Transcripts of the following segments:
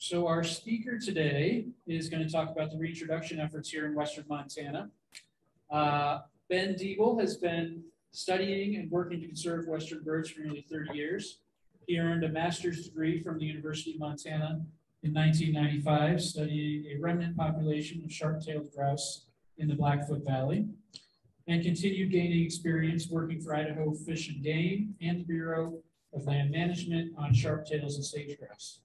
So our speaker today is going to talk about the reintroduction efforts here in Western Montana. Uh, ben Deeble has been studying and working to conserve Western birds for nearly 30 years. He earned a master's degree from the University of Montana in 1995, studying a remnant population of sharp-tailed grouse in the Blackfoot Valley, and continued gaining experience working for Idaho Fish and Game and the Bureau of Land Management on sharp-tails and sage grouse.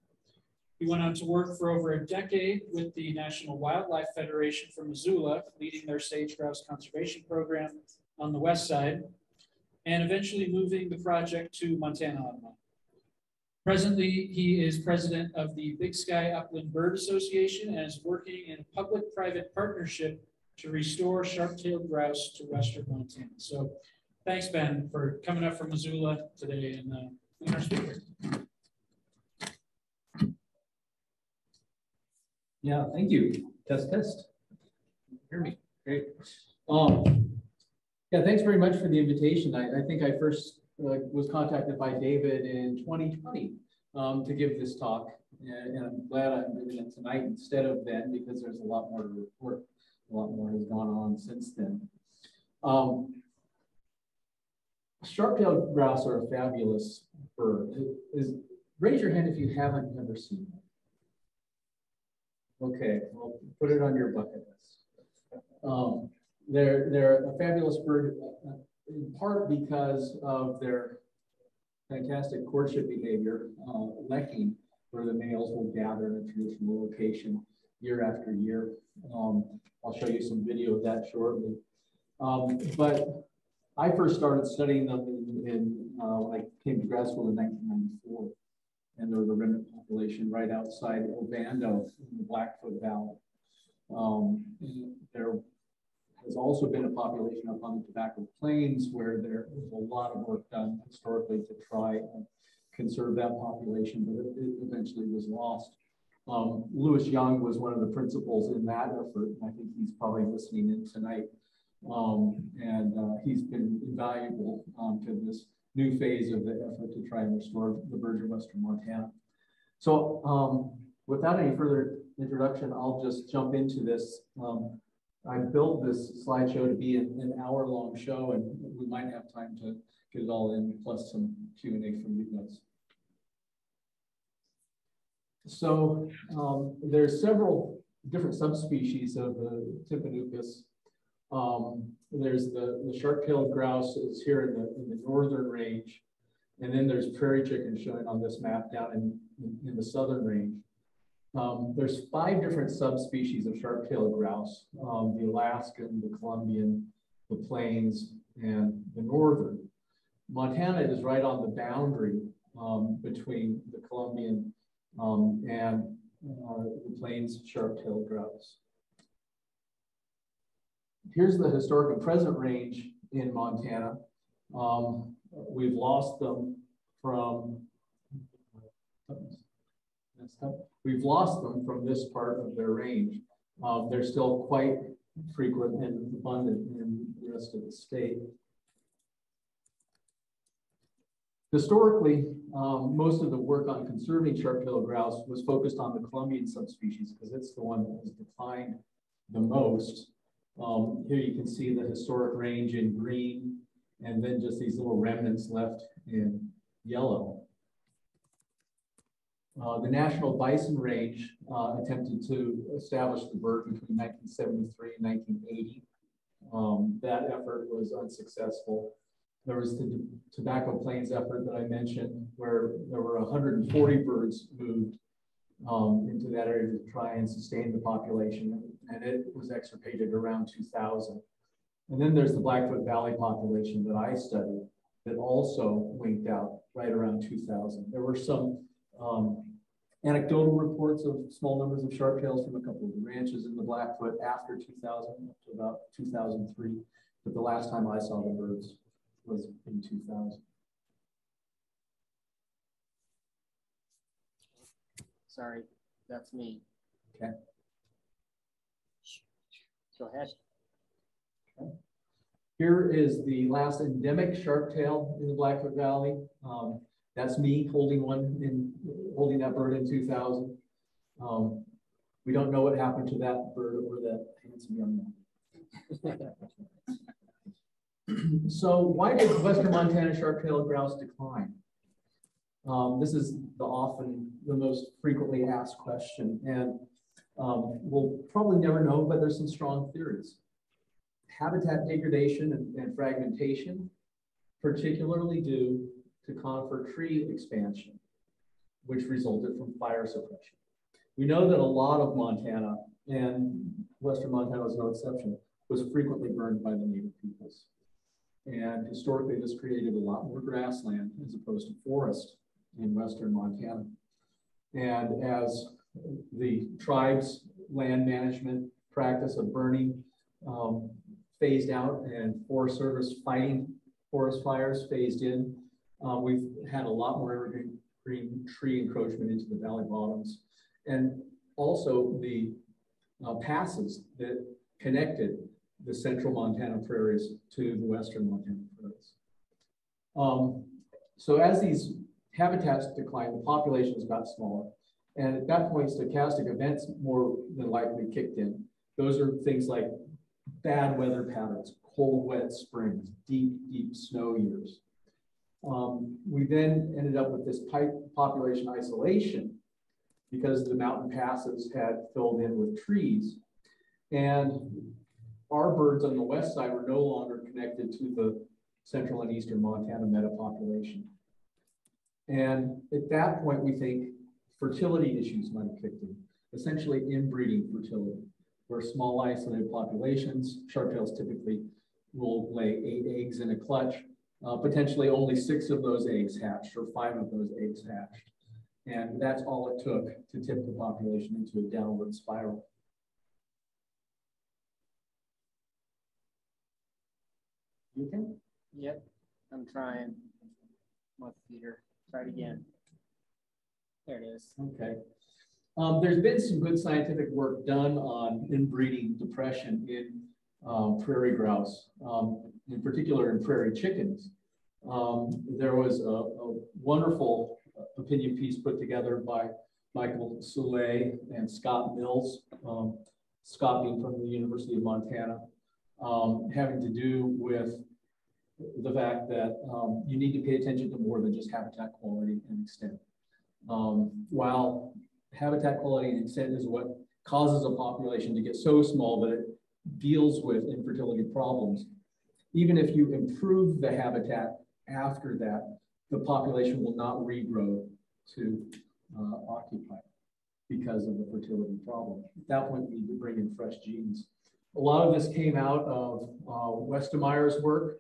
He went on to work for over a decade with the National Wildlife Federation from Missoula, leading their sage grouse conservation program on the west side, and eventually moving the project to Montana. Presently, he is president of the Big Sky Upland Bird Association and is working in a public-private partnership to restore sharp-tailed grouse to western Montana. So thanks, Ben, for coming up from Missoula today and uh, being our speaker. Yeah, thank you. Test, test. Hear me? Great. Um, yeah, thanks very much for the invitation. I, I think I first uh, was contacted by David in 2020 um, to give this talk. And, and, I'm glad I'm doing it tonight instead of then because there's a lot more to report. A lot more has gone on since then. Um, Sharp-tailed grouse are a fabulous bird. Is, raise your hand if you haven't ever seen. Okay, well, put it on your bucket list. Um, they're, they're a fabulous bird uh, in part because of their fantastic courtship behavior, uh, where the males will gather in a traditional location year after year. Um, I'll show you some video of that shortly. Um, but I first started studying them in, in uh, when I came to grad school in 1994. And there was a remnant population right outside Ovando in the Blackfoot Valley. Um, there has also been a population up on the Tobacco Plains where there was a lot of work done historically to try and conserve that population, but it, it eventually was lost. Um, Lewis Young was one of the principals in that effort. and I think he's probably listening in tonight. Um, and uh, he's been invaluable um, to this new phase of the effort to try and restore the birds of Western Montana. So um, without any further introduction, I'll just jump into this. Um, I built this slideshow to be an, an hour long show and we might have time to get it all in plus some Q&A from you guys. So um, there's several different subspecies of the Tympanuchus um, there's the, the sharp-tailed grouse is here in the, in the northern range. And then there's prairie chicken showing on this map down in, in, the southern range. Um, there's five different subspecies of sharp-tailed grouse, um, the Alaskan, the Columbian, the plains, and the northern. Montana is right on the boundary um, between the Columbian um, and uh, the plains sharp-tailed grouse here's the historic and present range in Montana. Um, we've lost them from, we've lost them from this part of their range. Um, they're still quite frequent and abundant in the rest of the state. Historically, um, most of the work on conserving sharp-tailed grouse was focused on the Columbian subspecies because it's the one that was defined the most um, here you can see the historic range in green and then just these little remnants left in yellow. Uh, the National Bison Range uh, attempted to establish the bird between 1973 and 1980. Um, that effort was unsuccessful. There was the Tobacco Plains effort that I mentioned, where there were 140 birds moved um, into that area to try and sustain the population and it was extirpated around 2000. And then there's the Blackfoot Valley population that I studied that also winked out right around 2000. There were some um, anecdotal reports of small numbers of sharp tails from a couple of the ranches in the Blackfoot after 2000, up to about 2003. But the last time I saw the birds was in 2000. Sorry, that's me. Okay. Go ahead. Okay. Here is the last endemic sharp tail in the Blackfoot Valley. Um, that's me holding one in holding that bird in 2000. Um, we don't know what happened to that bird or that handsome young man. So why did Western Montana sharp-tailed grouse decline? Um, this is the often, the most frequently asked question, and um, we'll probably never know, but there's some strong theories. Habitat degradation and, and fragmentation, particularly due to conifer tree expansion, which resulted from fire suppression. We know that a lot of Montana, and Western Montana is no exception, was frequently burned by the native peoples. And historically, this created a lot more grassland as opposed to forest in Western Montana. And as the tribes land management practice of burning um, phased out and Forest Service fighting forest fires phased in, uh, we've had a lot more evergreen green tree encroachment into the valley bottoms. And also the uh, passes that connected the central Montana prairies to the western Montana prairies. Um, so as these habitats decline, the populations got smaller. And at that point, stochastic events more than likely kicked in. Those are things like bad weather patterns, cold, wet springs, deep, deep snow years. Um, we then ended up with this pipe population isolation because the mountain passes had filled in with trees. And our birds on the west side were no longer connected to the central and eastern Montana meta population. And at that point, we think fertility issues might have kicked in, essentially inbreeding fertility, where small isolated populations, sharp-tails typically will lay eight eggs in a clutch, uh, potentially only six of those eggs hatched or five of those eggs hatched. And that's all it took to tip the population into a downward spiral. You can? Yep, I'm trying. My feeder. Try it again. There it is. Okay. Um, there's been some good scientific work done on inbreeding depression in um, prairie grouse, um, in particular in prairie chickens. Um, there was a, a, wonderful opinion piece put together by Michael Soule and Scott Mills, um, Scott being from the University of Montana, um, having to do with the fact that you need to pay attention to more than just habitat quality and extent. Um, while habitat quality and extent is what causes a population to get so small that it deals with infertility problems, even if you improve the habitat after that, the population will not regrow to uh, occupy because of the fertility problem. At that point, we need to bring in fresh genes. A lot of this came out of uh, Westemeier's work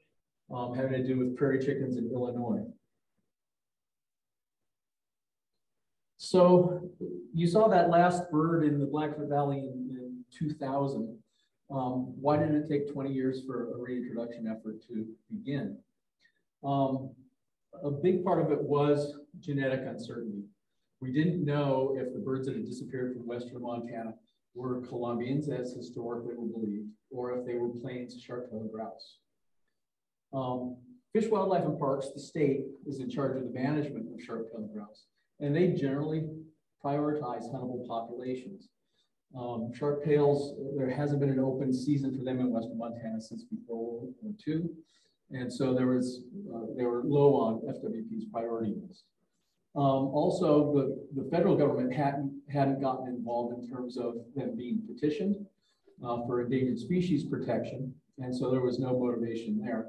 um, having to do with prairie chickens in Illinois. So you saw that last bird in the Blackfoot Valley in, in 2000. Um, why did it take 20 years for a reintroduction effort to begin? Um, a big part of it was genetic uncertainty. We didn't know if the birds that had disappeared from western Montana were Columbians, as historically were believed, or if they were plains sharp-tailed grouse. Um, Fish, Wildlife, and Parks, the state, is in charge of the management of sharp-tailed grouse, and they generally prioritize huntable populations. Um, sharp tails, there hasn't been an open season for them in western Montana since before World War II. And so there was, uh, they were low on FWP's priority list. Um, also, the, the federal government hadn't, hadn't gotten involved in terms of them being petitioned uh, for endangered species protection. And so there was no motivation there.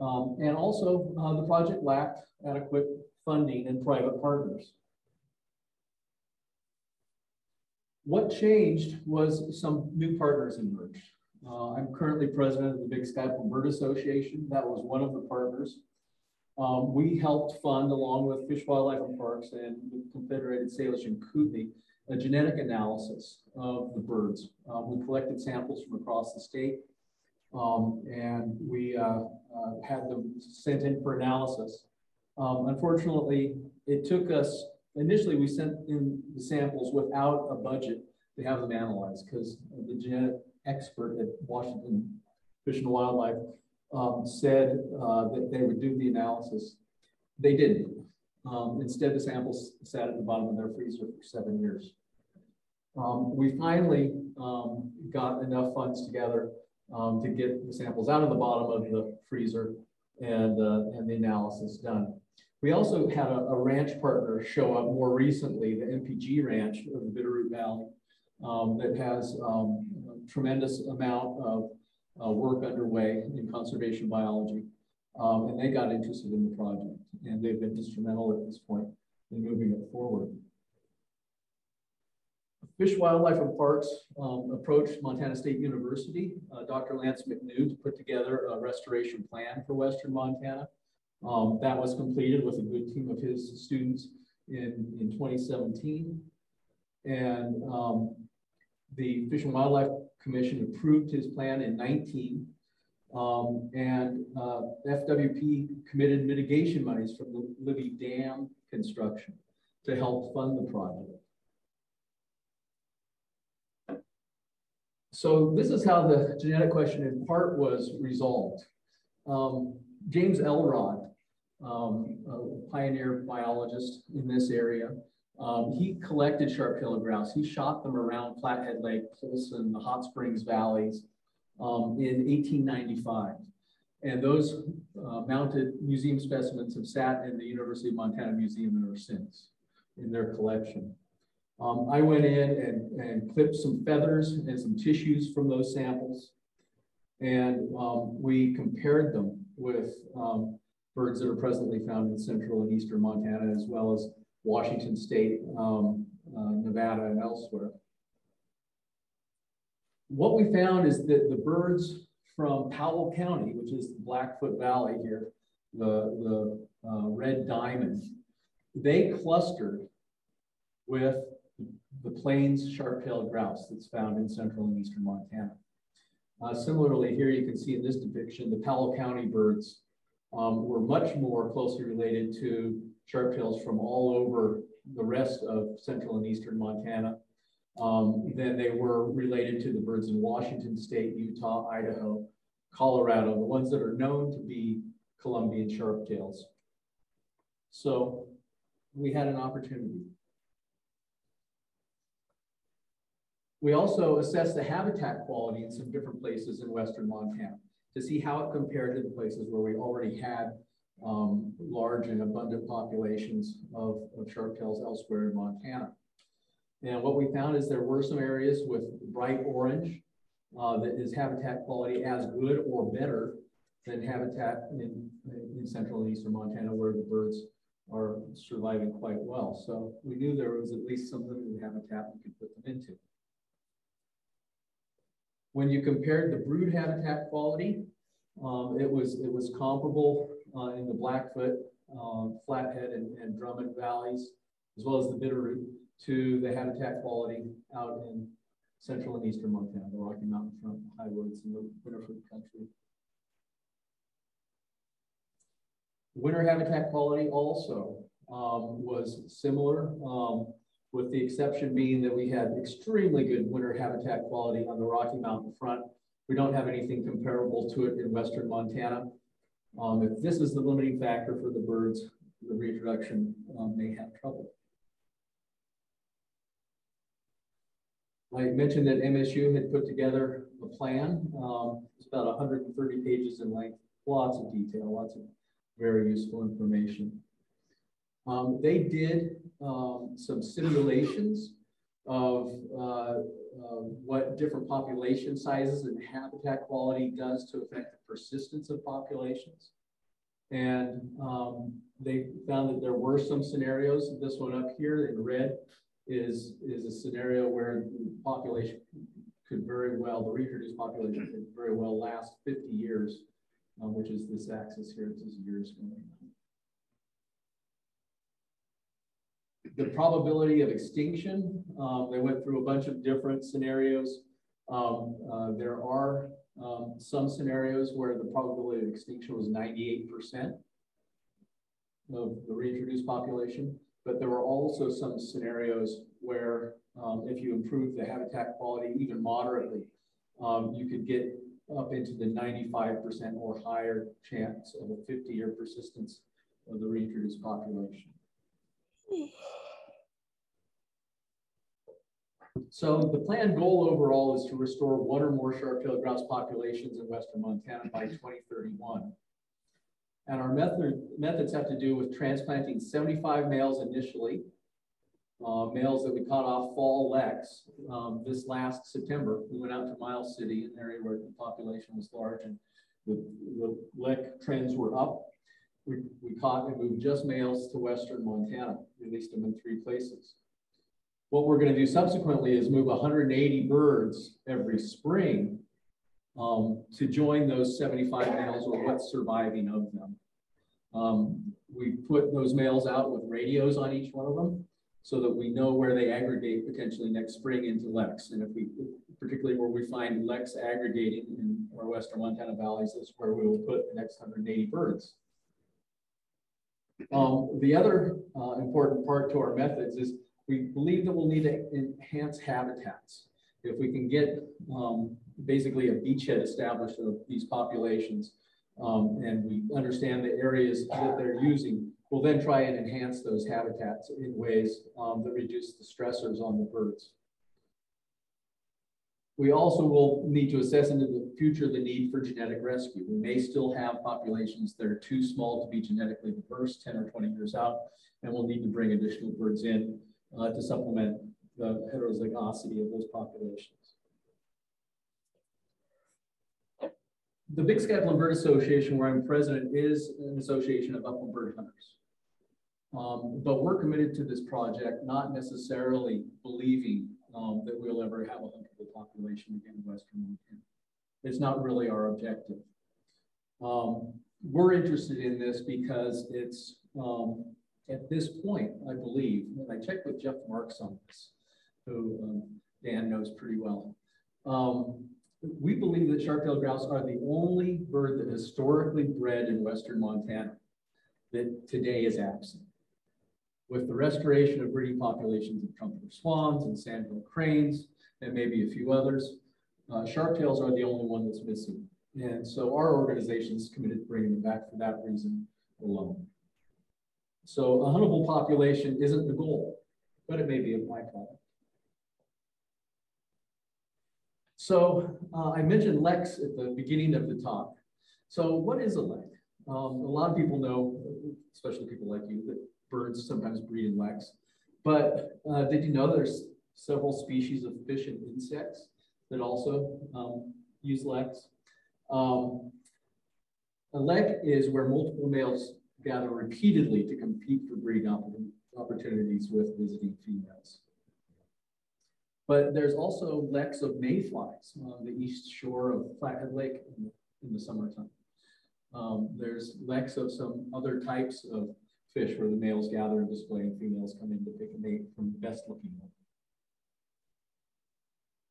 Um, and also, uh, the project lacked adequate funding and private partners. What changed was some new partners emerged. Uh, I'm currently president of the Big Sky Bird Association. That was one of the partners. Um, we helped fund, along with Fish, Wildlife, and Parks and the Confederated Salish and Kootenai, a genetic analysis of the birds. Uh, we collected samples from across the state um, and we uh, uh, had them sent in for analysis. Um, unfortunately, it took us, initially we sent in the samples without a budget to have them analyzed because the genetic expert at Washington Fish and Wildlife um, said uh, that they would do the analysis. They didn't. Um, instead, the samples sat at the bottom of their freezer for seven years. Um, we finally, um, got enough funds together, um, to get the samples out of the bottom of the freezer and, uh, and the analysis done. We also had a, a ranch partner show up more recently, the MPG Ranch of the Bitterroot Valley, um, that has, um, a tremendous amount of, uh, work underway in conservation biology. Um, and they got interested in the project and they've been instrumental at this point in moving it forward. Fish, Wildlife and Parks um, approached Montana State University, uh, Dr. Lance McNew to put together a restoration plan for Western Montana. Um, that was completed with a good team of his students in, in 2017. And um, the Fish and Wildlife Commission approved his plan in 19. Um, and uh, FWP committed mitigation monies from the Libby Dam construction to help fund the project. So this is how the genetic question in part was resolved. Um, James Elrod, um, a pioneer biologist in this area, um, he collected sharp-tailed grouse. He shot them around Flathead Lake, Polson, the Hot Springs valleys um, in 1895. And those uh, mounted museum specimens have sat in the University of Montana Museum ever since in their collection. Um, I went in and, and clipped some feathers and some tissues from those samples. And um, we compared them with um, birds that are presently found in central and eastern Montana, as well as Washington State, um, uh, Nevada, and elsewhere. What we found is that the birds from Powell County, which is Blackfoot Valley here, the, the uh, red diamond, they clustered with the plains sharp-tailed grouse that's found in central and eastern Montana. Uh, similarly, here you can see in this depiction, the Powell County birds um, were much more closely related to sharp-tails from all over the rest of central and eastern Montana um, than they were related to the birds in Washington State, Utah, Idaho, Colorado, the ones that are known to be Columbian sharptails. So we had an opportunity. We also assessed the habitat quality in some different places in Western Montana to see how it compared to the places where we already had um, large and abundant populations of, of sharptails elsewhere in Montana. And what we found is there were some areas with bright orange uh, that is habitat quality as good or better than habitat in, in central and eastern Montana where the birds are surviving quite well. So we knew there was at least some limited habitat we could put them into. When you compared the brood habitat quality, um, it was it was comparable uh, in the Blackfoot, um, Flathead, and, and, Drummond valleys, as well as the Bitterroot, to the habitat quality out in central and eastern Montana, the Rocky Mountain front highwoods and the Winterfoot country. Winter habitat quality also um, was similar. Um, with the exception being that we had extremely good winter habitat quality on the Rocky Mountain front. We don't have anything comparable to it in Western Montana. Um, if this is the limiting factor for the birds, the reintroduction um, may have trouble. I mentioned that MSU had put together a plan. Um, it's about 130 pages in length, lots of detail, lots of very useful information. Um, they did um, some simulations of uh, uh, what different population sizes and habitat quality does to affect the persistence of populations. And um, they found that there were some scenarios. This one up here in red is, is a scenario where the population could very well, the reproduced population could very well last 50 years, um, which is this axis here, this is years going on. The probability of extinction, um, they went through a bunch of different scenarios. Um, uh, there are um, some scenarios where the probability of extinction was 98% of the reintroduced population, but there were also some scenarios where um, if you improve the habitat quality even moderately, um, you could get up into the 95% or higher chance of a 50 year persistence of the reintroduced population. So the plan goal overall is to restore one or more sharp-tailed grouse populations in western Montana by 2031. And our method, methods have to do with transplanting 75 males initially, uh, males that we caught off fall leks. Um, this last September, we went out to Miles City, an area where the population was large and the, the lek trends were up. We, we caught and moved just males to western Montana, released them in three places. What we're going to do subsequently is move 180 birds every spring um, to join those 75 males or what's surviving of them. Um, we put those males out with radios on each one of them so that we know where they aggregate potentially next spring into leks. And if we, particularly where we find leks aggregating in our western Montana valleys, is where we will put the next 180 birds. Um, the other uh, important part to our methods is we believe that we'll need to enhance habitats. If we can get um, basically a beachhead established of these populations, um, and we understand the areas that they're using, we'll then try and enhance those habitats in ways um, that reduce the stressors on the birds. We also will need to assess into the future the need for genetic rescue. We may still have populations that are too small to be genetically diverse 10 or 20 years out, and we'll need to bring additional birds in uh, to supplement the heterozygosity of those populations. The Big Sky Upland Bird Association, where I'm president, is an association of upland bird hunters. Um, but we're committed to this project, not necessarily believing um, that we'll ever have a huntable population again in Western Montana. It's not really our objective. Um, we're interested in this because it's um, at this point, I believe, and I checked with Jeff Marks on this, who um, Dan knows pretty well. Um, we believe that sharp-tailed grouse are the only bird that historically bred in Western Montana that today is absent. With the restoration of breeding populations of trumpeter swans and sandhill cranes, and maybe a few others, uh, sharp-tails are the only one that's missing. And so our organization is committed to bringing them back for that reason alone. So a huntable population isn't the goal, but it may be a byproduct. So uh, I mentioned leks at the beginning of the talk. So what is a lek? Um, a lot of people know, especially people like you, that birds sometimes breed in leks. But uh, did you know there's several species of fish and insects that also um, use leks? Um, a lek is where multiple males gather repeatedly to compete for breeding opportunities with visiting females. But there's also leks of mayflies on the east shore of Flathead Lake in the, in the summertime. Um, there's leks of some other types of fish where the males gather and display and females come in to pick a mate from the best looking one.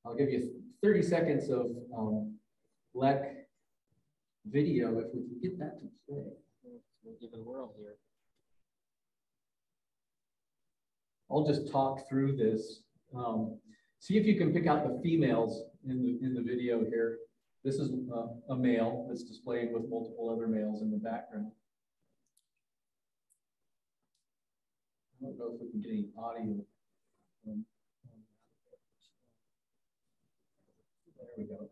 I'll give you 30 seconds of um, lek video if we can get that to play. We'll give it a whirl here. I'll just talk through this. Um, see if you can pick out the females in the, in the video here. This is a, a male that's displayed with multiple other males in the background. I don't know if we can get any audio. Um, there we go.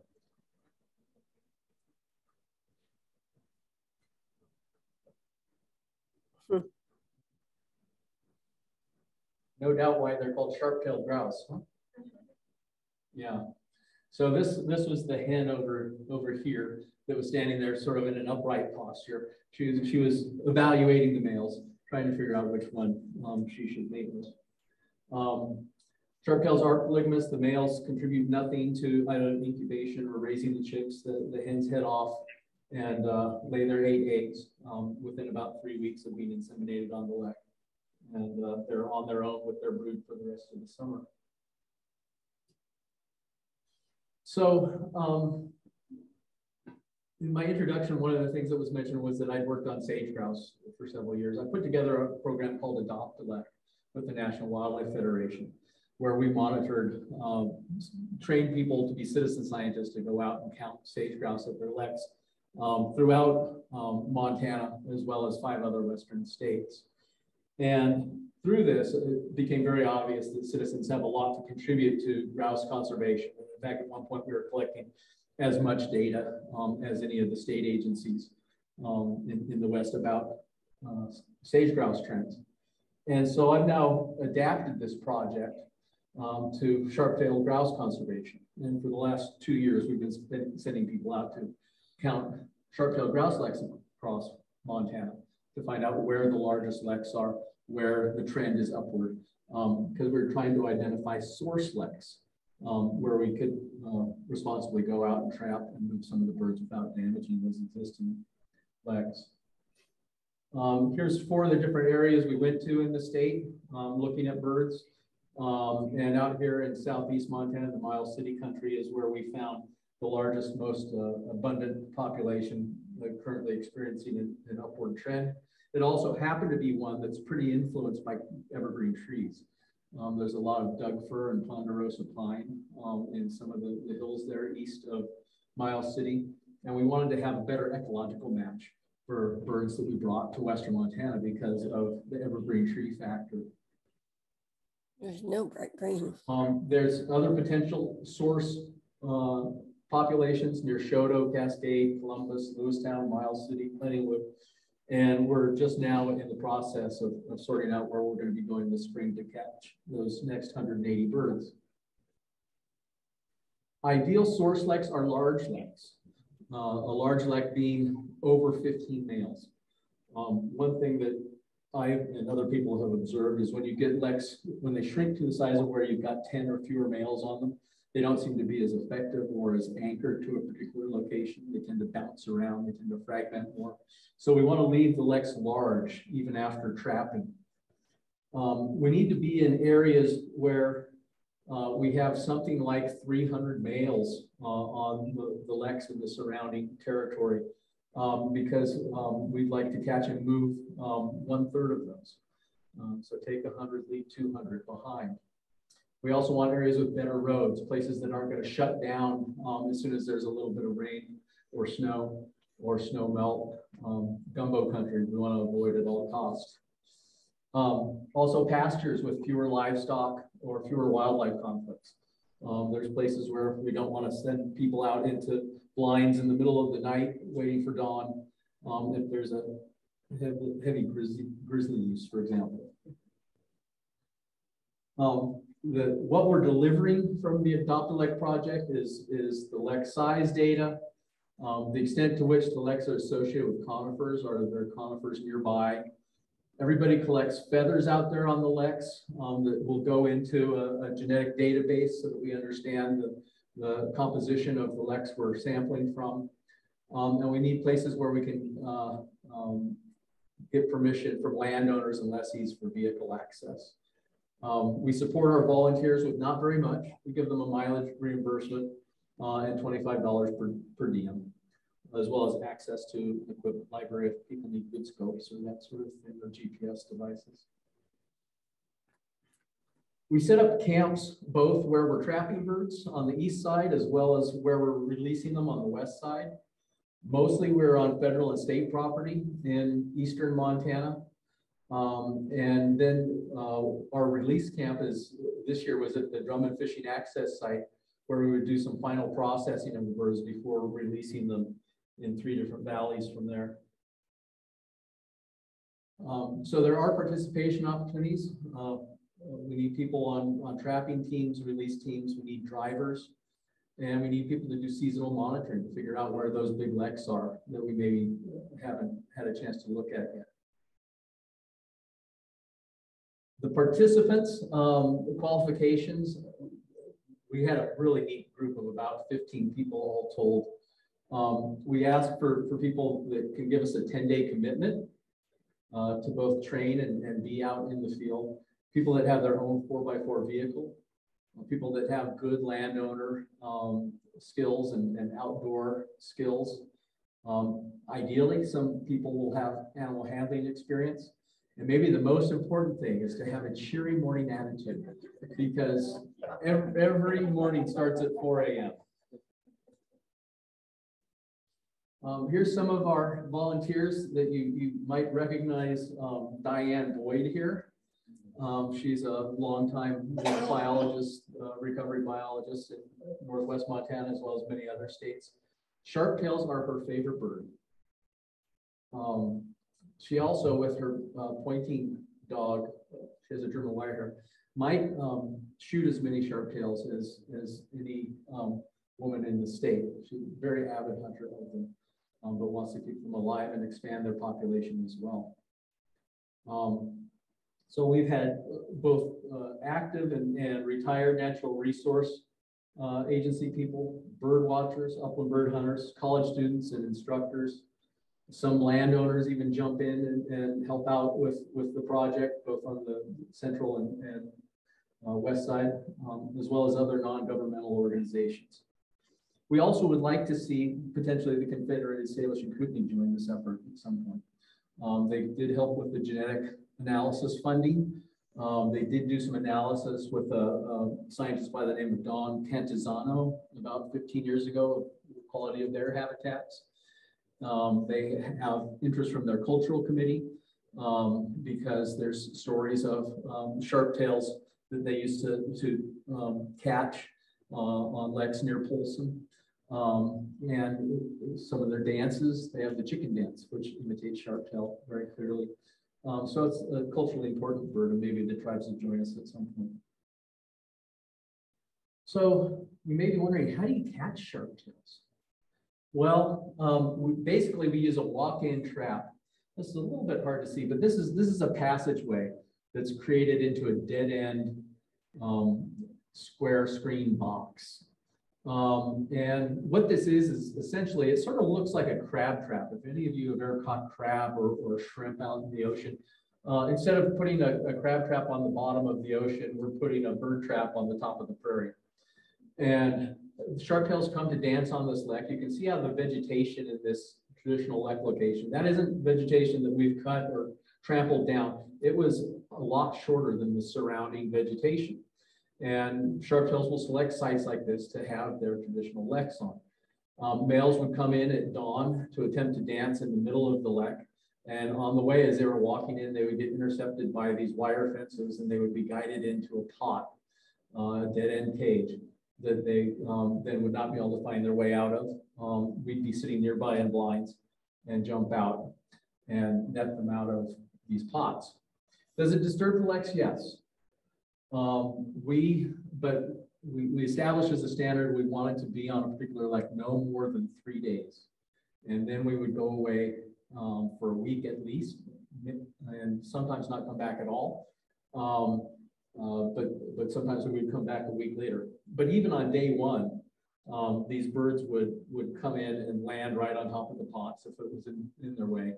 No doubt why they're called sharp-tailed grouse. Huh? Yeah. So this this was the hen over over here that was standing there sort of in an upright posture. She was she was evaluating the males, trying to figure out which one um, she should mate with. Um, Sharp-tails are polygamous. The males contribute nothing to either incubation or raising the chicks. The, the hens head off and uh, lay their eight eggs um, within about three weeks of being inseminated on the lek and uh, they're on their own with their brood for the rest of the summer. So um, in my introduction, one of the things that was mentioned was that I'd worked on sage grouse for several years. I put together a program called Adopt a Lek with the National Wildlife Federation, where we monitored, um, trained people to be citizen scientists to go out and count sage grouse at their leks um, throughout um, Montana, as well as five other Western states. And through this, it became very obvious that citizens have a lot to contribute to grouse conservation. In fact, at one point, we were collecting as much data um, as any of the state agencies um, in, in the West about uh, sage grouse trends. And so I've now adapted this project um, to sharp-tailed grouse conservation. And for the last two years, we've been sending people out to count sharp-tailed grouse leks across Montana to find out where the largest leks are, where the trend is upward, because we're trying to identify source um, where we could uh, responsibly go out and trap and move some of the birds without damaging those existing leks. Um, here's four of the different areas we went to in the state, um, looking at birds. Um, and out here in southeast Montana, the Miles City country is where we found the largest, most uh, abundant population currently experiencing an, an upward trend. It also happened to be one that's pretty influenced by evergreen trees. Um, there's a lot of Doug fir and ponderosa pine um, in some of the, the hills there east of Miles City. And we wanted to have a better ecological match for birds that we brought to Western Montana because of the evergreen tree factor. There's no bright green. Um, there's other potential source uh, populations near Choteau, Cascade, Columbus, Lewistown, Miles City, Plentywood. And we're just now in the process of, of sorting out where we're going to be going this spring to catch those next 180 birds. Ideal source leks are large leks. Uh, a large lek being over 15 males. Um, one thing that I and other people have observed is when you get leks, when they shrink to the size of where you've got 10 or fewer males on them, they don't seem to be as effective or as anchored to a particular location. They tend to bounce around, they tend to fragment more. So we want to leave the leks large even after trapping. Um, we need to be in areas where uh, we have something like 300 males uh, on the, the leks in the surrounding territory um, because um, we'd like to catch and move um, one third of those. Um, so take 100, leave 200 behind. We also want areas with better roads, places that aren't going to shut down um, as soon as there's a little bit of rain or snow or snow melt. Um, gumbo country, we want to avoid at all costs. Um, also pastures with fewer livestock or fewer wildlife conflicts. Um, there's places where we don't want to send people out into blinds in the middle of the night waiting for dawn um, if there's a heavy, heavy grizzly, grizzly use, for example. Um, the, what we're delivering from the Adopt a Lek project is, is the lek size data, um, the extent to which the leks are associated with conifers, or are there conifers nearby? Everybody collects feathers out there on the leks um, that will go into a, a, genetic database so that we understand the, the composition of the leks we're sampling from. Um, and we need places where we can uh, um, get permission from landowners and lessees for vehicle access. Um, we support our volunteers with not very much. We give them a mileage reimbursement uh, and $25 per, per diem, as well as access to equipment library if people need good scopes or that sort of thing, or GPS devices. We set up camps both where we're trapping birds on the east side as well as where we're releasing them on the west side. Mostly we're on federal and state property in eastern Montana. Um, and then uh, our release camp is this year was at the Drummond Fishing Access Site where we would do some final processing of the birds before releasing them in three different valleys from there. Um, so there are participation opportunities. Uh, we need people on, on trapping teams, release teams. We need drivers. And we need people to do seasonal monitoring to figure out where those big leks are that we maybe haven't had a chance to look at yet. The participants, um, the qualifications, we had a really neat group of about 15 people all told. Um, we asked for, for people that can give us a 10 day commitment uh, to both train and, and be out in the field. People that have their own 4x4 vehicle, uh, people that have good landowner um, skills and, and outdoor skills. Um, ideally, some people will have animal handling experience. And maybe the most important thing is to have a cheery morning attitude because every, morning starts at 4 a.m. Um, here's some of our volunteers that you, you might recognize, um, Diane Boyd here. Um, she's a longtime biologist, uh, recovery biologist in Northwest Montana as well as many other states. Sharp tails are her favorite bird. Um, she also, with her uh, pointing dog, she has a German Wirehair, might um, shoot as many sharp tails as, as any um, woman in the state. She's a very avid hunter of them, um, but wants to keep them alive and expand their population as well. Um, so we've had both uh, active and, and retired natural resource uh, agency people, bird watchers, upland bird hunters, college students and instructors. Some landowners even jump in and, and help out with, with the project, both on the central and, and uh, west side, um, as well as other non-governmental organizations. We also would like to see potentially the Confederated Salish and Kootenai join this effort at some point. Um, they did help with the genetic analysis funding. Um, they did do some analysis with a, a, scientist by the name of Don Cantizano about 15 years ago of the quality of their habitats. Um, they have interest from their cultural committee um, because there's stories of um, sharp tails that they used to, to um, catch uh, on lakes near Polson. Um, and some of their dances, they have the chicken dance, which imitates sharp tail very clearly. Um, so it's a culturally important bird, and maybe the tribes will join us at some point. So you may be wondering, how do you catch sharp tails? Well, um, we, basically we use a walk-in trap. This is a little bit hard to see, but this is this is a passageway that's created into a dead-end um, square screen box. Um, and what this is, is essentially, it sort of looks like a crab trap. If any of you have ever caught crab or, or shrimp out in the ocean, uh, instead of putting a, a, crab trap on the bottom of the ocean, we're putting a bird trap on the top of the prairie. And sharp tails come to dance on this lek. You can see how the vegetation in this traditional lek location, that isn't vegetation that we've cut or trampled down. It was a lot shorter than the surrounding vegetation. And sharp-tails will select sites like this to have their traditional leks on. Um, males would come in at dawn to attempt to dance in the middle of the lek. And on the way, as they were walking in, they would get intercepted by these wire fences and they would be guided into a pot, uh, dead end cage that they um, then would not be able to find their way out of. Um, we'd be sitting nearby in blinds and jump out and net them out of these pots. Does it disturb the leks? Yes. Um, we, but we, we established as a standard, we wanted to be on a particular lek no more than three days. And then we would go away um, for a week at least, and sometimes not come back at all. Uh, but, but sometimes we would come back a week later. But even on day one, um, these birds would, would come in and land right on top of the pots if it was in, in their way.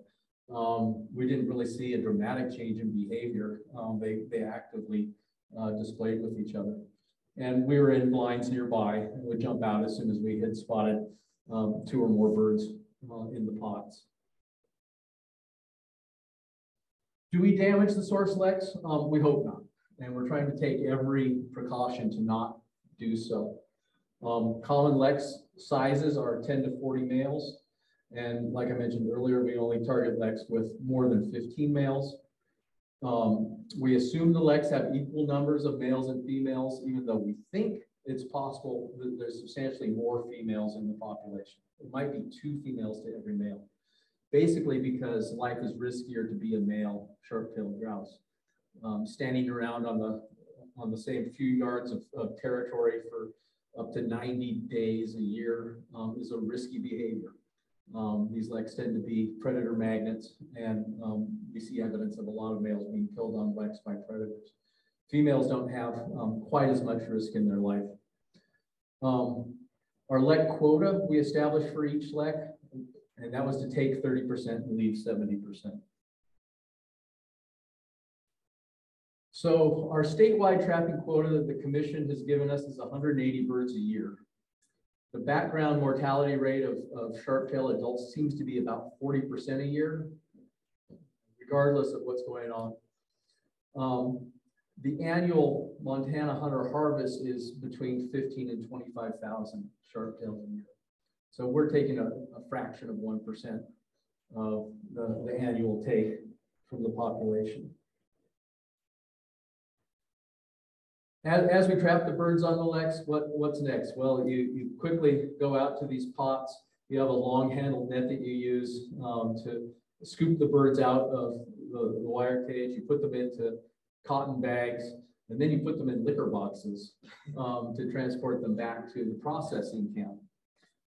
Um, we didn't really see a dramatic change in behavior. Um, they, they actively uh, displayed with each other. And we were in blinds nearby and would jump out as soon as we had spotted um, two or more birds uh, in the pots. Do we damage the source leks? Um, we hope not. And we're trying to take every precaution to not do so. Um, common leks sizes are 10 to 40 males. And like I mentioned earlier, we only target leks with more than 15 males. Um, we assume the leks have equal numbers of males and females, even though we think it's possible that there's substantially more females in the population. It might be two females to every male. Basically because life is riskier to be a male sharp-tailed grouse. Um, standing around on the on the same few yards of, of territory for up to 90 days a year um, is a risky behavior. Um, these leks tend to be predator magnets, and um, we see evidence of a lot of males being killed on leks by predators. Females don't have um, quite as much risk in their life. Um, our lek quota we established for each lek, and that was to take 30% and leave 70%. So our statewide trapping quota that the commission has given us is 180 birds a year. The background mortality rate of, of sharp-tailed adults seems to be about 40% a year, regardless of what's going on. Um, the annual Montana hunter harvest is between 15 and 25,000 sharp-tailed a year. So we're taking a, a fraction of one percent of the, the annual take from the population. As, as we trap the birds on the leks, what, what's next? Well, you, you quickly go out to these pots. You have a long handled net that you use um, to scoop the birds out of the, the wire cage. You put them into cotton bags, and then you put them in liquor boxes um, to transport them back to the processing camp.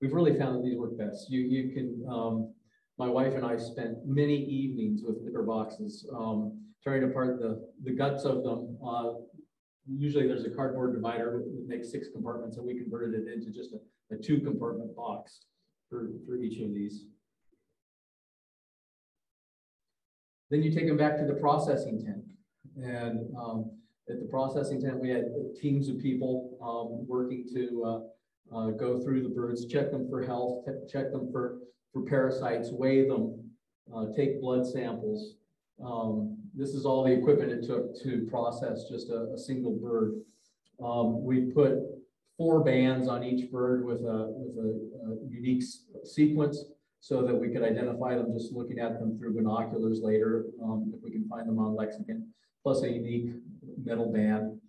We've really found that these work best. You, you can, um, my wife and I spent many evenings with liquor boxes, um, tearing apart the, the guts of them. Uh, usually there's a cardboard divider that makes six compartments and we converted it into just a, a two compartment box for, for each of these. Then you take them back to the processing tent. And um, at the processing tent, we had teams of people um, working to uh, uh, go through the birds, check them for health, check them for, for parasites, weigh them, uh, take blood samples. Um, this is all the equipment it took to process just a, a single bird. Um, we put four bands on each bird with a, with a, a unique sequence so that we could identify them just looking at them through binoculars later, um, if we can find them on lexicon, plus a unique metal band.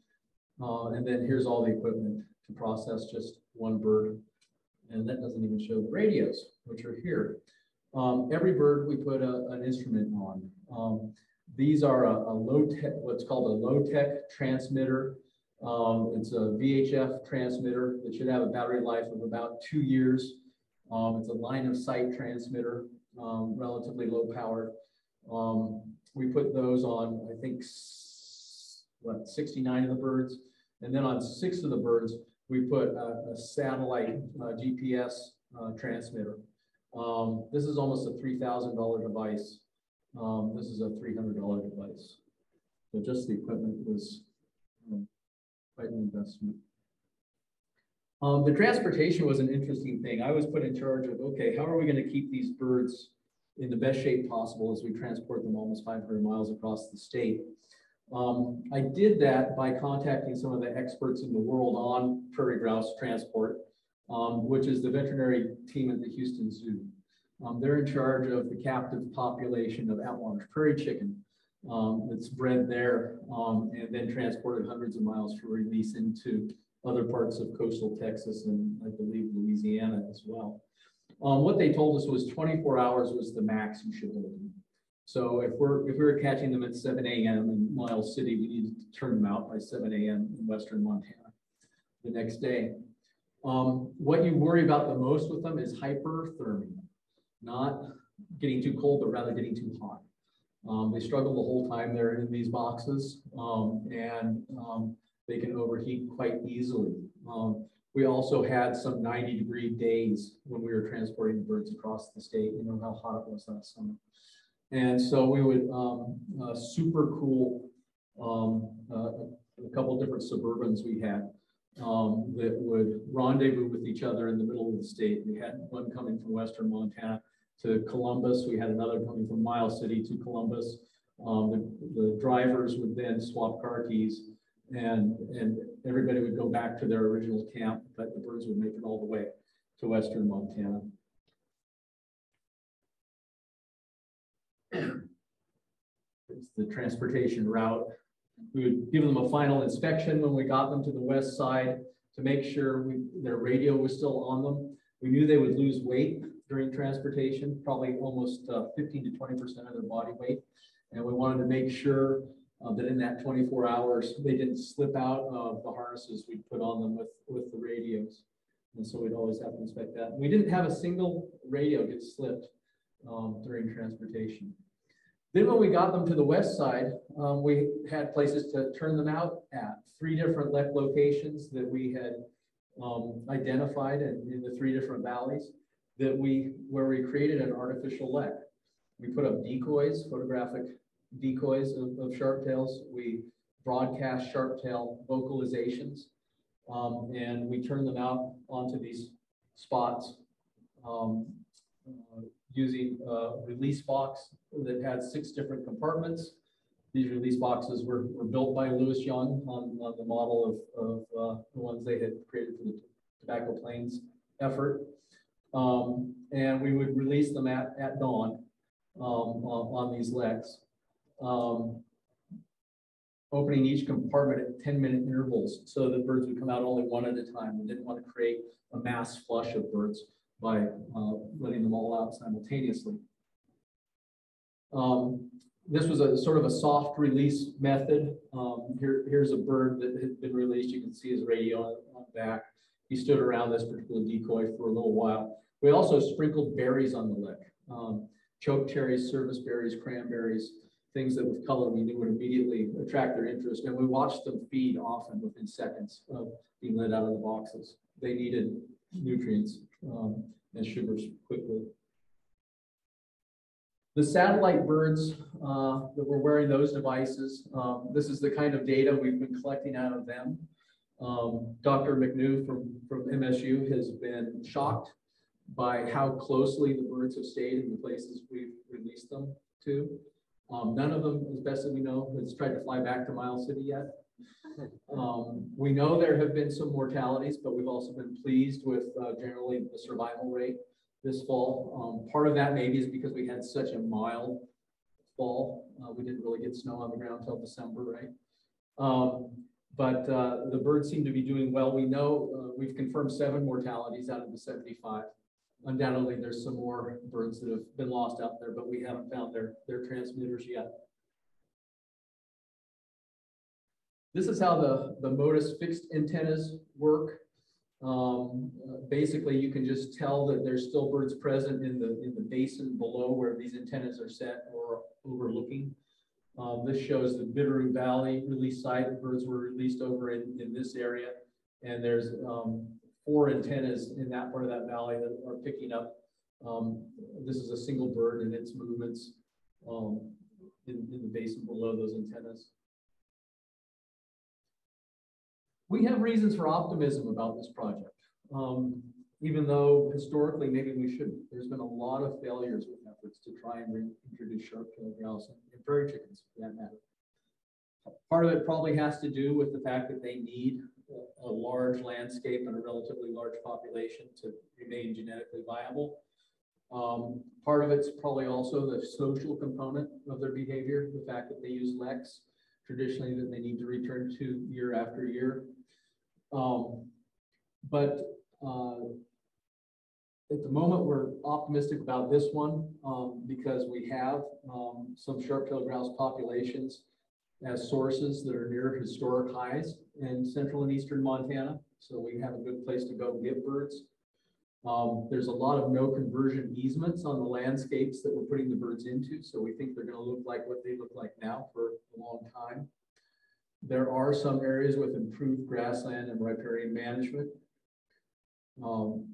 Uh, and then here's all the equipment to process just one bird. And that doesn't even show the radios, which are here. Um, every bird we put a, an instrument on. Um, these are a, a, low tech, what's called a low tech transmitter. Um, it's a VHF transmitter that should have a battery life of about two years. Um, it's a line of sight transmitter, um, relatively low power. Um, we put those on, I think, what, 69 of the birds. And then on six of the birds, we put a, a satellite uh, GPS uh, transmitter. Um, this is almost a $3,000 device. Um, this is a $300 device. So just the equipment was um, quite an investment. Um, the transportation was an interesting thing. I was put in charge of, okay, how are we going to keep these birds in the best shape possible as we transport them almost 500 miles across the state? Um, I did that by contacting some of the experts in the world on prairie grouse transport, um, which is the veterinary team at the Houston Zoo. Um, they're in charge of the captive population of Attwater's prairie chicken um, that's bred there um, and then transported hundreds of miles for release into other parts of coastal Texas and I believe Louisiana as well. Um, what they told us was 24 hours was the max you should hold them. So if we're if we were catching them at 7 a.m. in Miles City, we needed to turn them out by 7 a.m. in western Montana the next day. Um, what you worry about the most with them is hyperthermia, not getting too cold, but rather getting too hot. Um, they struggle the whole time they're in these boxes, um, and um, they can overheat quite easily. Um, we also had some 90 degree days when we were transporting birds across the state. You know how hot it was last summer. And so we would um, uh, super cool um, uh, a couple different suburbans we had that would rendezvous with each other in the middle of the state. We had one coming from Western Montana to Columbus. We had another coming from Miles City to Columbus. Um, the, the, drivers would then swap car keys and, and everybody would go back to their original camp, but the birds would make it all the way to Western Montana. It's the transportation route. We would give them a final inspection when we got them to the west side to make sure we, their radio was still on them. We knew they would lose weight during transportation, probably almost uh, 15 to 20% of their body weight. And we wanted to make sure uh, that in that 24 hours, they didn't slip out of the harnesses we'd put on them with, with the radios. And so we'd always have to inspect that. We didn't have a single radio get slipped um, during transportation. Then when we got them to the west side, um, we had places to turn them out at three different lek locations that we had um, identified in, in, the three different valleys that we where we created an artificial lek. We put up decoys, photographic decoys of, of sharptails. We broadcast sharptail vocalizations, um, and we turn them out onto these spots um, uh, using a release box that had six different compartments. These release boxes were, were built by Lewis Young on, on the model of, of uh, the ones they had created for the Tobacco Plains effort. Um, and we would release them at, at dawn, um, on, on these leks. Um, opening each compartment at ten minute intervals so that birds would come out only one at a time. We didn't want to create a mass flush of birds by, uh, letting them all out simultaneously. Um, this was a sort of a soft release method. Um, here, here's a bird that had been released. You can see his radio on, on the back. He stood around this particular decoy for a little while. We also sprinkled berries on the lek. Um, choke cherries, service berries, cranberries, things that with color we knew would immediately attract their interest. And we watched them feed often within seconds of being let out of the boxes. They needed nutrients um, and sugars quickly. The satellite birds uh, that were wearing those devices, um, this is the kind of data we've been collecting out of them. Um, Dr. McNew from, from MSU has been shocked by how closely the birds have stayed in the places we've released them to. Um, none of them, as best as we know, has tried to fly back to Miles City yet. Um, we know there have been some mortalities, but we've also been pleased with uh, generally the survival rate this fall. Um, part of that maybe is because we had such a mild fall. Uh, we didn't really get snow on the ground until December, right? Um, but uh, the birds seem to be doing well. We know uh, we've confirmed seven mortalities out of the 75. Undoubtedly, there's some more birds that have been lost out there, but we haven't found their, their transmitters yet. This is how the, the Motus fixed antennas work. Um, basically, you can just tell that there's still birds present in the, in the basin below where these antennas are set or overlooking. Um, this shows the Bitterroot Valley release site. Birds were released over in, in this area. And there's um, four antennas in that part of that valley that are picking up. Um, this is a single bird and its movements um, in, in the basin below those antennas. We have reasons for optimism about this project. Um, even though historically, maybe we shouldn't. There's been a lot of failures with efforts to try and introduce sharp-tailed grouse and prairie chickens for that matter. Part of it probably has to do with the fact that they need a, large landscape and a relatively large population to remain genetically viable. Um, part of it's probably also the social component of their behavior, the fact that they use leks traditionally that they need to return to year after year. Um, but uh, at the moment, we're optimistic about this one um, because we have um, some sharp-tailed grouse populations as sources that are near historic highs in central and eastern Montana. So we have a good place to go get birds. Um, there's a lot of no conversion easements on the landscapes that we're putting the birds into. So we think they're going to look like what they look like now for a long time. There are some areas with improved grassland and riparian management. Um,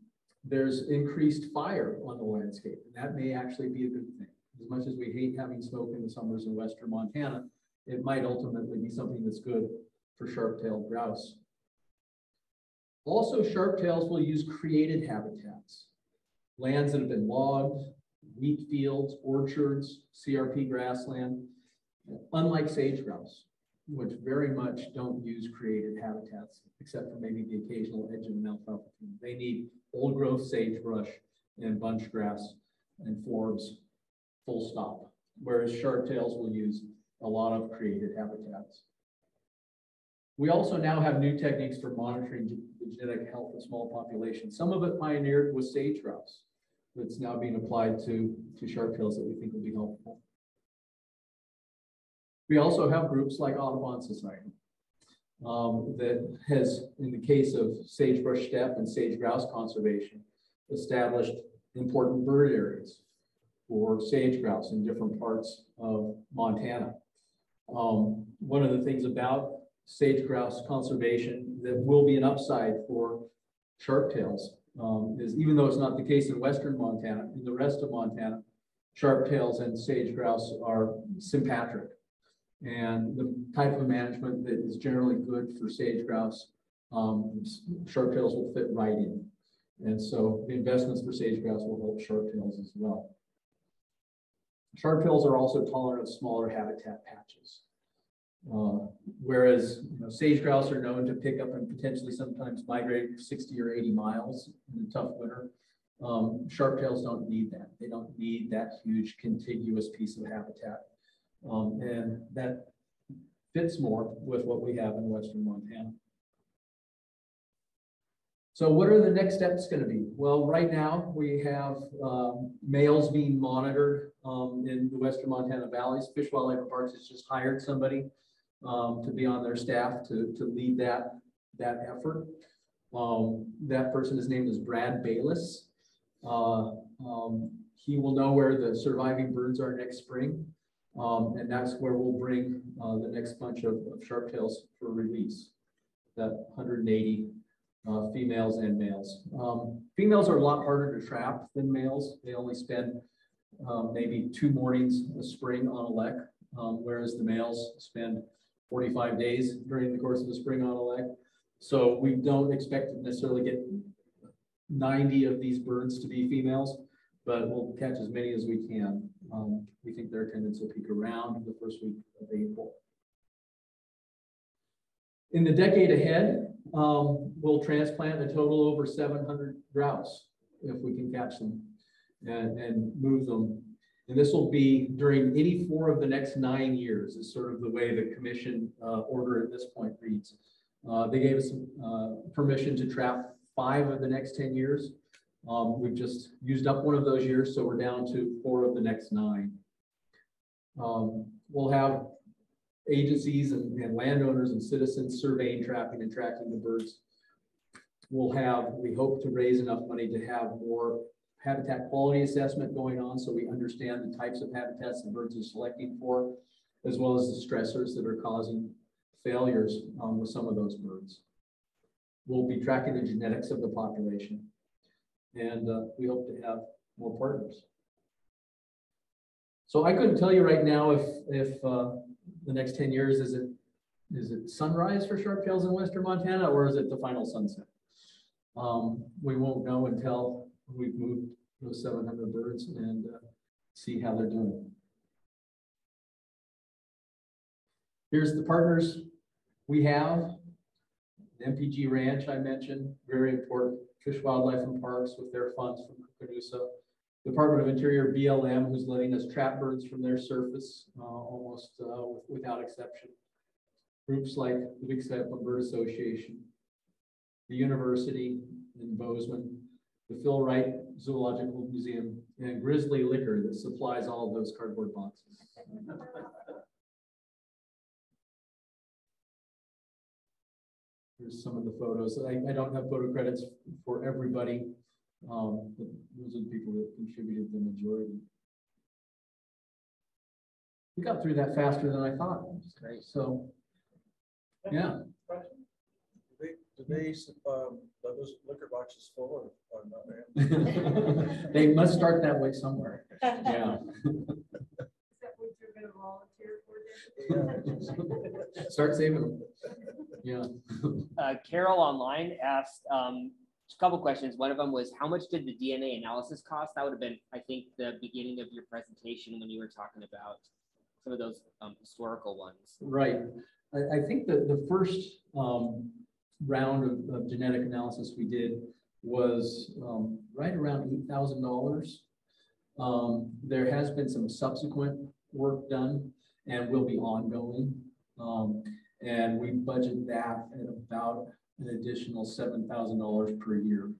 there's increased fire on the landscape, and that may actually be a good thing. As much as we hate having smoke in the summers in western Montana, it might ultimately be something that's good for sharp-tailed grouse. Also, sharp-tails will use created habitats, lands that have been logged, wheat fields, orchards, CRP grassland, unlike sage grouse which very much don't use created habitats, except for maybe the occasional edge of an alfalfa. They need old growth sagebrush and bunch grass and forbs, full stop. Whereas sharp-tails will use a lot of created habitats. We also now have new techniques for monitoring the genetic health of small populations. Some of it pioneered with sage grouse that's now being applied to, to sharp-tails that we think will be helpful. We also have groups like Audubon Society um, that has, in the case of sagebrush steppe and sage grouse conservation, established important bird areas for sage grouse in different parts of Montana. Um, one of the things about sage grouse conservation that will be an upside for sharp-tails um, is even though it's not the case in western Montana, in the rest of Montana, sharp-tails and sage grouse are sympatric. And the type of management that is generally good for sage grouse, um, sharp-tails will fit right in. And so the investments for sage grouse will help sharp-tails as well. Sharp-tails are also tolerant of smaller habitat patches. Uh, whereas you know, sage grouse are known to pick up and potentially sometimes migrate 60 or 80 miles in a tough winter. Um, sharp-tails don't need that. They don't need that huge contiguous piece of habitat. Um, and that fits more with what we have in western Montana. So what are the next steps gonna be? Well, right now, we have, um, males being monitored, um, in the western Montana valleys. Fish Wildlife and Parks has just hired somebody, um, to be on their staff to, to lead that, that effort. Um, that person, his name is Brad Bayless. Uh, um, he will know where the surviving birds are next spring. Um, and that's where we'll bring, uh, the next bunch of, of sharptails for release. That hundred and eighty, uh, females and males. Um, females are a lot harder to trap than males. They only spend, um, maybe two mornings a spring on a lek, um, whereas the males spend forty-five days during the course of the spring on a lek. So we don't expect to necessarily get ninety of these birds to be females, but we'll catch as many as we can. Um, we think their attendance will peak around the first week of April. In the decade ahead, um, we'll transplant a total over seven hundred grouse if we can catch them and, and move them. And this will be during any four of the next nine years is sort of the way the commission, uh, order at this point reads. Uh, they gave us, uh, permission to trap five of the next ten years. Um, we've just used up one of those years, so we're down to four of the next nine. Um, we'll have agencies and, and landowners and citizens surveying, trapping and tracking the birds. We'll have, we hope to raise enough money to have more habitat quality assessment going on, so we understand the types of habitats the birds are selecting for, as well as the stressors that are causing failures um, with some of those birds. We'll be tracking the genetics of the population. And uh, we hope to have more partners. So I couldn't tell you right now if, if uh, the next 10 years, is it, is it sunrise for sharptails in Western Montana or is it the final sunset? Um, we won't know until we've moved those 700 birds and uh, see how they're doing. Here's the partners we have. The MPG Ranch I mentioned, very important. Fish, Wildlife and Parks with their funds from Cadusa. Department of Interior BLM, who's letting us trap birds from their surface uh, almost uh, without exception. Groups like the Big Sky Bird Association, the university in Bozeman, the Phil Wright Zoological Museum, and Grizzly Liquor that supplies all of those cardboard boxes. Here's some of the photos. I, I don't have photo credits for everybody. Um, but those are the people that contributed the majority. We got through that faster than I thought. Great. So, yeah. Do they, do they, um, let those liquor boxes full or, or not? They must start that way somewhere. Yeah. Is that what you're gonna volunteer for then? Yeah. Start saving them. Yeah. Uh, Carol online asked, um, a couple questions. One of them was, how much did the DNA analysis cost? That would have been, I think, the beginning of your presentation when you were talking about some of those, um, historical ones. Right. I, I think that the first um, round of, of genetic analysis we did was um, right around eight thousand dollars. Um, there has been some subsequent work done and will be ongoing. Um, and we budget that at about an additional seven thousand dollars per year.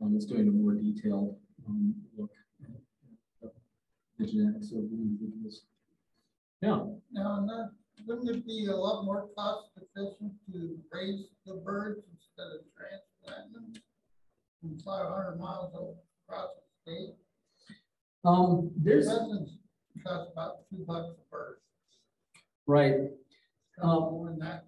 Um, it's doing a more detailed um, look at the genetics of individuals. Yeah. Now, that, wouldn't it be a lot more cost efficient to raise the birds instead of transplanting them from five hundred miles across the state? Um, there's, cost about two bucks a bird. right, Come more than that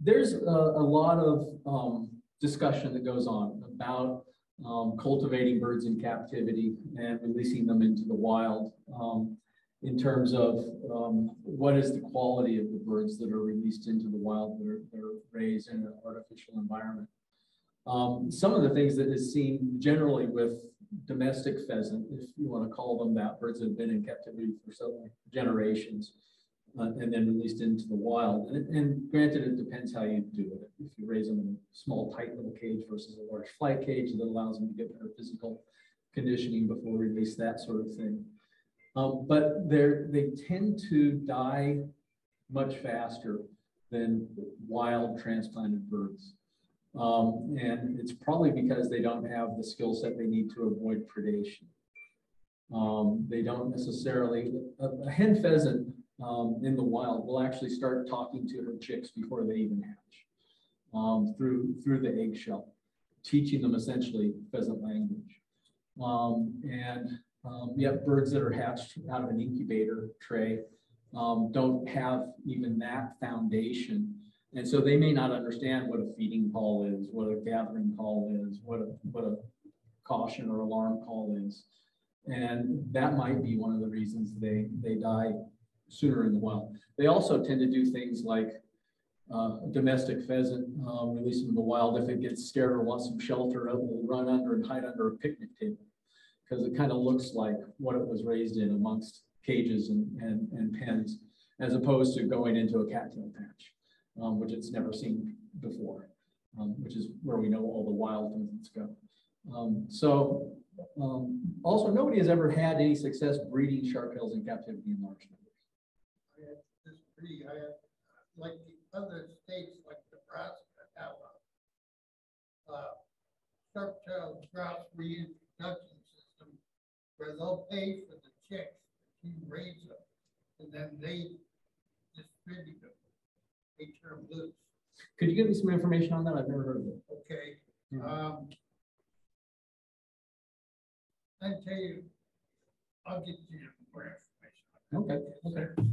there's a, a lot of, um, discussion that goes on about, um, cultivating birds in captivity and releasing them into the wild. Um, in terms of, um, what is the quality of the birds that are released into the wild that are, that are raised in an artificial environment. Um, some of the things that is seen generally with domestic pheasant, if you want to call them that, birds that have been in captivity for several generations. uh, and then released into the wild. And, and granted, it depends how you do it. If you raise them in a small, tight little cage versus a large flight cage that allows them to get better physical conditioning before release, that sort of thing. Um, but they tend to die much faster than wild transplanted birds. Um, and it's probably because they don't have the skill set they need to avoid predation. Um, they don't necessarily, a, a hen pheasant um, in the wild will actually start talking to her chicks before they even hatch um, through, through the eggshell, teaching them essentially pheasant language. Um, and um, yet birds that are hatched out of an incubator tray don't have even that foundation. And so they may not understand what a feeding call is, what a gathering call is, what a, what a caution or alarm call is. And that might be one of the reasons they, they die sooner in the wild. They also tend to do things like uh, domestic pheasant, um, release them in the wild. If it gets scared or wants some shelter, it will run under and hide under a picnic table because it kind of looks like what it was raised in amongst cages and, and, and pens, as opposed to going into a cattail patch, um, which it's never seen before, um, which is where we know all the wild pheasants go. Um, so um, also, nobody has ever had any success breeding sharp tails in captivity in large numbers. I this pretty, I had, like the other states, like Nebraska, have a uh, sharp-tailed grouse reintroduction system where they'll pay for the chicks to raise them, and then they distribute them. Loose, Could you give me some information on that? I've never heard of it. okay? Yeah. Um, I tell you, I'll get you more information. Okay, okay.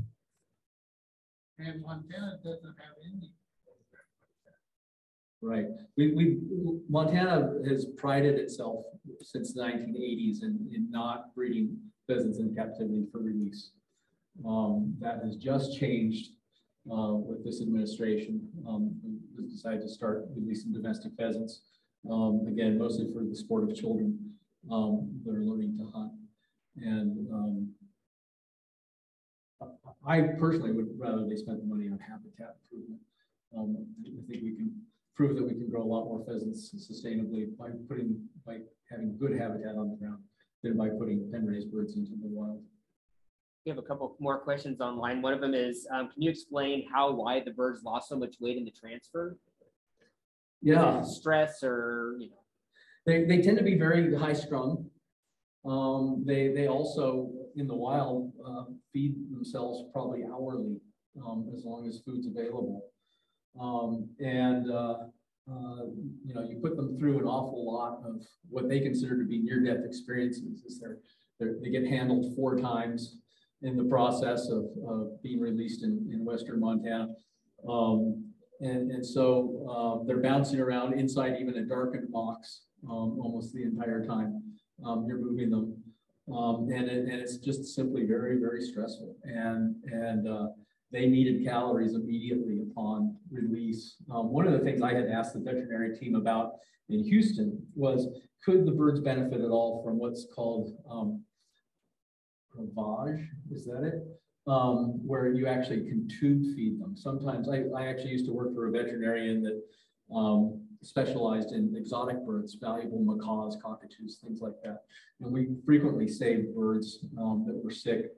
And Montana doesn't have any. Right. We, we, Montana has prided itself since the nineteen eighties in, in not breeding pheasants in captivity for release. Um, that has just changed, uh, with this administration. Um, decided to start releasing domestic pheasants. Um, again, mostly for the sport of children, um, that are learning to hunt. And, um, I personally would rather they spent the money on habitat improvement. Um, I think we can prove that we can grow a lot more pheasants sustainably by putting, by having good habitat on the ground than by putting pen raised birds into the wild. We have a couple more questions online. One of them is, um, can you explain how, why the birds lost so much weight in the transfer? Yeah, Stress or, you know, they, they tend to be very high strung. Um, they, they also, in the wild, uh, feed themselves probably hourly, um, as long as food's available. Um, and, uh, uh, you know, you put them through an awful lot of what they consider to be near-death experiences. Is they're, they're, they get handled four times in the process of, of being released in, in western Montana. Um, and, and so uh, they're bouncing around inside even a darkened box um, almost the entire time um, you're moving them. Um, and, it, and it's just simply very, very stressful. And, and uh, they needed calories immediately upon release. Um, one of the things I had asked the veterinary team about in Houston was, could the birds benefit at all from what's called um, provage? Is that it? Um, where you actually can tube feed them. Sometimes I, I actually used to work for a veterinarian that um, specialized in exotic birds, valuable macaws, cockatoos, things like that. And we frequently saved birds um, that were sick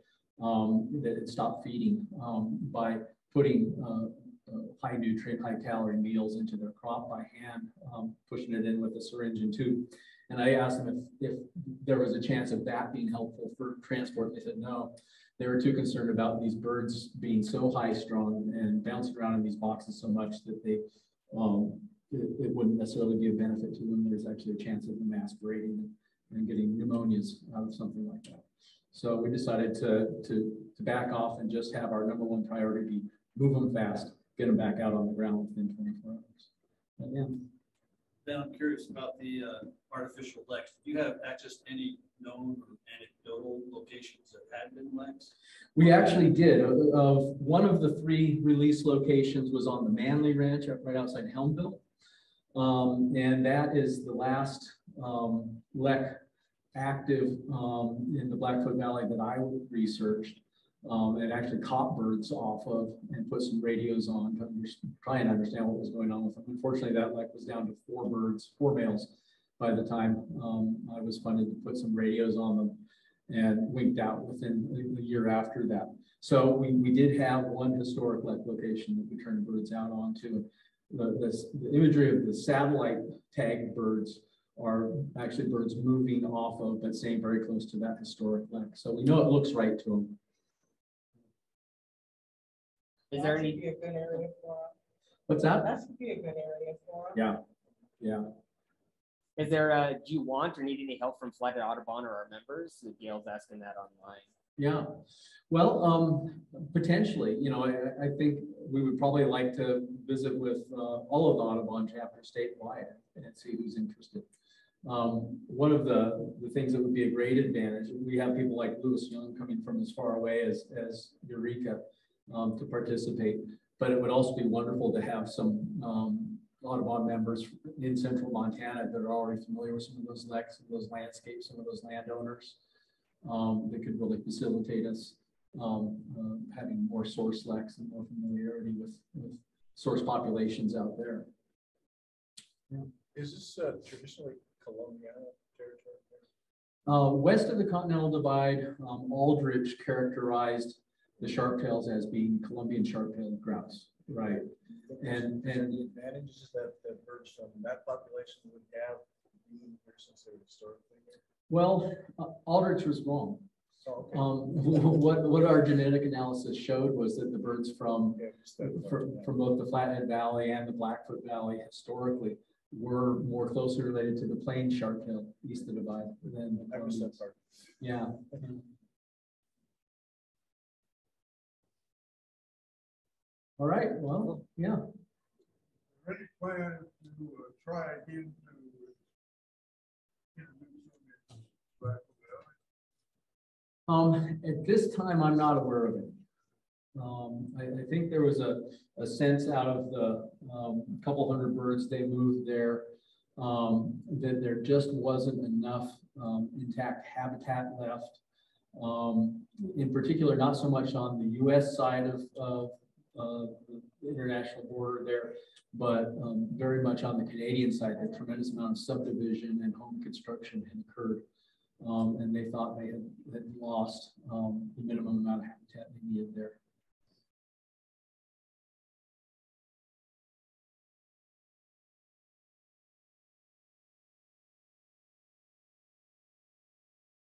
um, that had stopped feeding um, by putting uh, uh, high nutrient, high calorie meals into their crop by hand, um, pushing it in with a syringe and tube. And I asked them if, if there was a chance of that being helpful for transport. They said no. They were too concerned about these birds being so high strung and bouncing around in these boxes so much that they um, it, it, wouldn't necessarily be a benefit to them. There's actually a chance of them aspirating and getting pneumonias out of something like that. So we decided to, to, to back off and just have our number one priority be move them fast, get them back out on the ground within 24 hours. But yeah. Ben, I'm curious about the uh, artificial leks. Do you have access to any known or anecdotal locations that had been leks? We actually did. Of, of one of the three release locations was on the Manley Ranch right outside Helmville. Um, and that is the last um, lek active um, in the Blackfoot Valley that I researched. um, and actually caught birds off of and put some radios on to try and understand what was going on with them. Unfortunately, that lek was down to four birds, four males by the time um, I was funded to put some radios on them and winked out within a- a year after that. So we, we did have one historic lek location that we turned birds out onto. The, the, the imagery of the satellite tagged birds are actually birds moving off of, but staying very close to that historic lek. So we know it looks right to them. Is there That could any, Be a good area for 'em. What's that? That could be a good area for 'em. Yeah, yeah. Is there, uh, do you want or need any help from Flathead Audubon or our members? Gail's asking that online. Yeah, well, um, potentially, you know, I, I think we would probably like to visit with, uh, all of the Audubon chapters statewide and see who's interested. Um, one of the, the things that would be a great advantage, we have people like Lewis Young coming from as far away as, as Eureka, um, to participate. But it would also be wonderful to have some, um, Audubon members in central Montana that are already familiar with some of those leks, some of those landscapes, some of those landowners um, that could really facilitate us um, uh, having more source leks and more familiarity with, with source populations out there. Is this uh, traditionally Columbiana territory? Uh, west of the Continental Divide, um, Aldrich characterized the sharptails as being Columbian sharp-tailed grouse, right? And, and any advantages that, that birds from that population would have being here since they're historically well, uh, Aldrich was wrong. So, okay. Um, what, what our genetic analysis showed was that the birds from Yeah, just that part, from, from both the Flathead Valley and the Blackfoot Valley historically were more closely related to the plain sharp-tailed east of the divide than the I missed Columbians. that part. Yeah. All right, well, yeah, Ready plan to uh, try again to. uh, introduce them in Black Valley. um, at this time, I'm not aware of it. Um, I, I think there was a, a sense out of the, um, couple hundred birds they moved there. Um, that there just wasn't enough, um, intact habitat left. Um, in particular, not so much on the US side of, of, of the international border there, but, um, very much on the Canadian side, a tremendous amount of subdivision and home construction had occurred. Um, and they thought they had, had lost, um, the minimum amount of habitat they needed there.